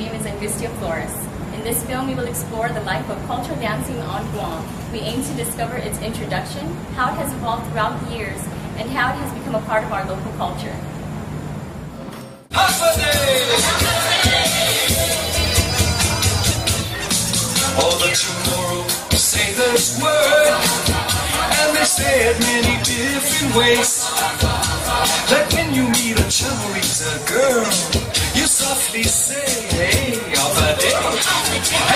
name is Angustia Flores. In this film, we will explore the life of cultural dancing on Guam. We aim to discover its introduction, how it has evolved throughout the years, and how it has become a part of our local culture. All the Chamorro say this word, and they say it many different ways. Like when you meet a Chamorita girl, you softly say,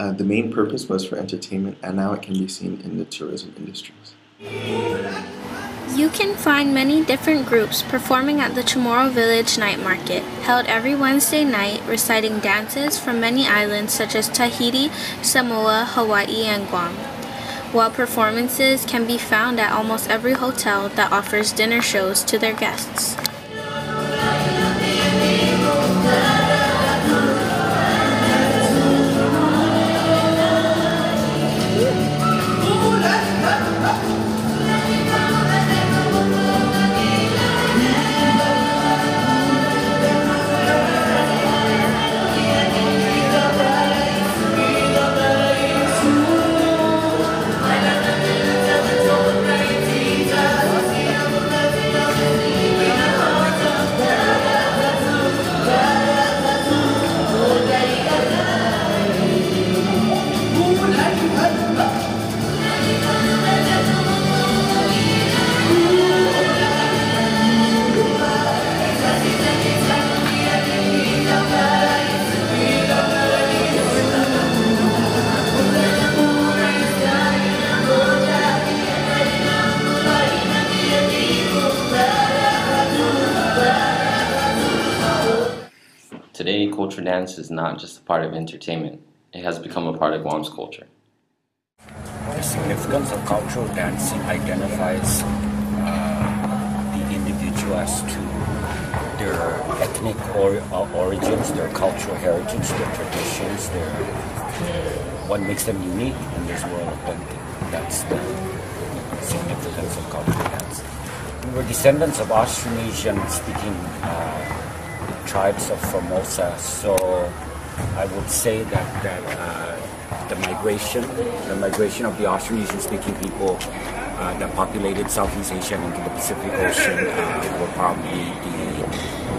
Uh, the main purpose was for entertainment, and now it can be seen in the tourism industries. You can find many different groups performing at the Chamorro Village Night Market, held every Wednesday night, reciting dances from many islands such as Tahiti, Samoa, Hawaii, and Guam. While performances can be found at almost every hotel that offers dinner shows to their guests. Culture dance is not just a part of entertainment, it has become a part of Guam's culture. The significance of cultural dancing identifies uh, the individual as to their ethnic or, uh, origins, their cultural heritage, their traditions, their what makes them unique in this world authentic. That's the significance of cultural dance. We were descendants of Austronesian speaking uh, tribes of Formosa, so I would say that, that uh, the migration, the migration of the Austronesian speaking people uh, that populated Southeast Asia into the Pacific Ocean uh, were probably the,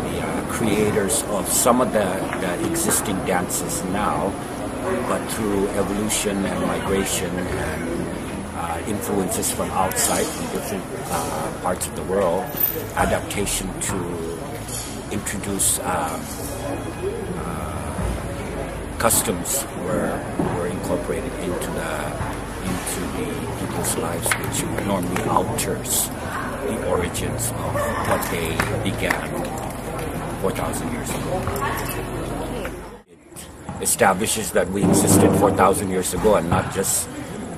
the uh, creators of some of the, the existing dances now, but through evolution and migration and uh, influences from outside, from different uh, parts of the world, adaptation to introduce um, uh, customs were were incorporated into the into the people's lives, which normally alters the origins of what they began four thousand years ago. It establishes that we existed four thousand years ago, and not just.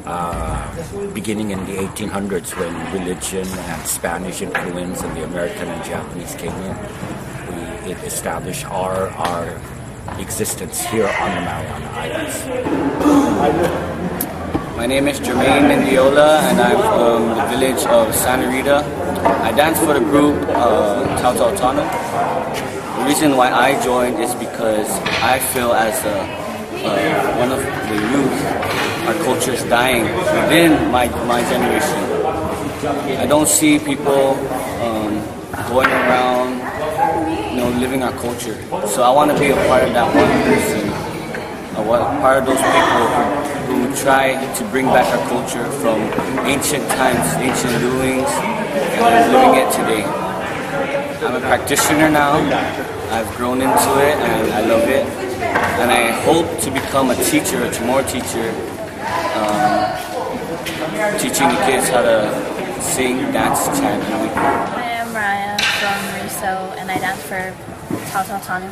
Uh, beginning in the 1800s when religion and Spanish influence and the American and Japanese came in, it established our, our existence here on the Mariana Islands. My name is Jermaine Mendiola and I'm from the village of Santa Rita. I dance for the group uh, Taotao Tano. The reason why I joined is because I feel as a, one of the youth, our culture is dying within my, my generation. I don't see people um, going around, living our culture. So I want to be a part of that one person, a part of those people who, try to bring back our culture from ancient times, ancient doings, and living it today. I'm a practitioner now. I've grown into it and I love it. And I hope to become a teacher, a Chamorro teacher, um, teaching the kids how to sing, dance, chant, and. I am Raya from Riso and I dance for Taotao Tano.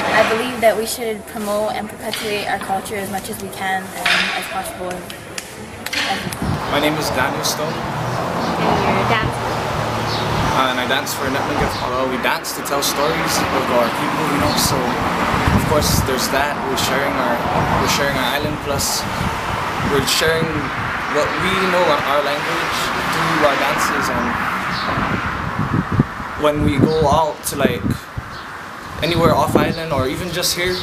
I believe that we should promote and perpetuate our culture as much as we can and as possible. My name is Daniel Stone. And you're dancing. Uh, and I dance for Netmingaf. Although we dance to tell stories of our people, you know. So of course there's that. We're sharing our we're sharing our island plus we're sharing what we know on our language through our dances and when we go out to like anywhere off island or even just here,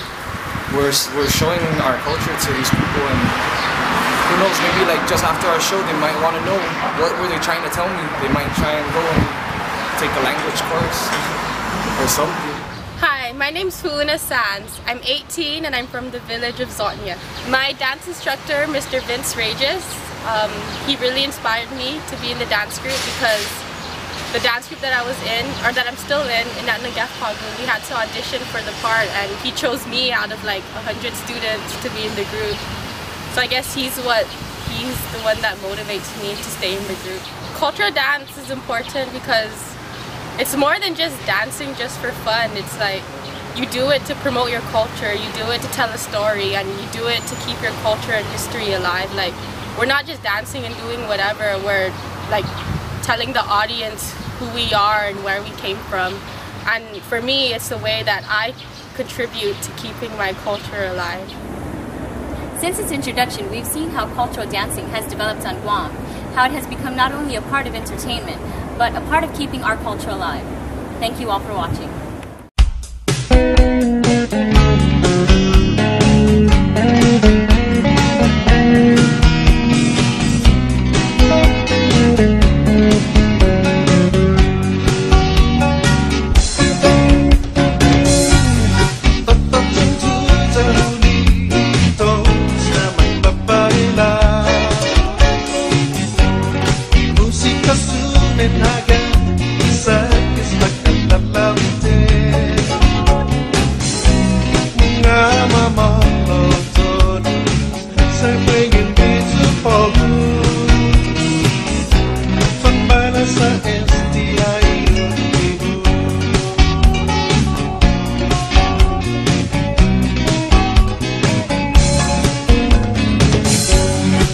we're we're showing our culture to these people and who knows maybe like just after our show they might want to know what were they trying to tell me. They might try and go and take a language course or something. Hi, my name's Fulina Sands. I'm 18 and I'm from the village of Zotnia. My dance instructor, Mr. Vince Rages, um, he really inspired me to be in the dance group because the dance group that I was in, or that I'm still in, in that Nagaf we had to audition for the part and he chose me out of like 100 students to be in the group. So I guess he's what, he's the one that motivates me to stay in the group. Cultural dance is important because it's more than just dancing just for fun. It's like you do it to promote your culture, you do it to tell a story, and you do it to keep your culture and history alive. Like we're not just dancing and doing whatever, we're like telling the audience who we are and where we came from. And for me, it's the way that I contribute to keeping my culture alive. Since its introduction, we've seen how cultural dancing has developed on Guam, how it has become not only a part of entertainment, but a part of keeping our culture alive. Thank you all for watching. understood and I got